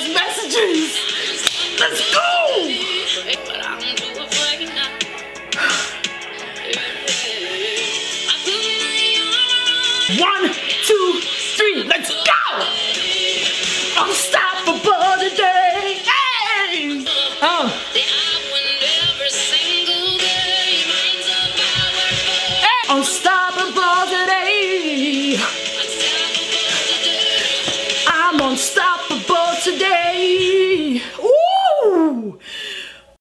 some messages. Let's go! One, two, three, let's go! Unstoppable today! Hey! Oh, hey, unstoppable!